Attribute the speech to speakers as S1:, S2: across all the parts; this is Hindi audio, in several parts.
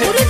S1: What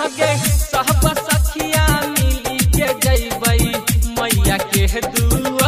S1: हगे सब सखिया मिली के जइबई मैया के दुआ।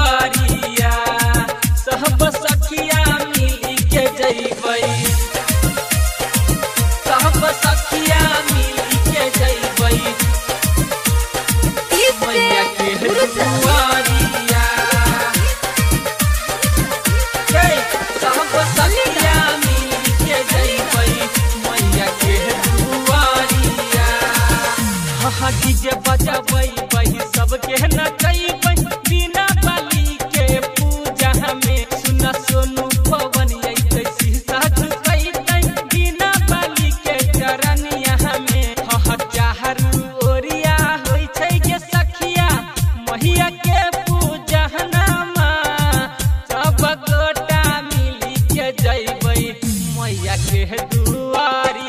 S1: है जुड़ुआरी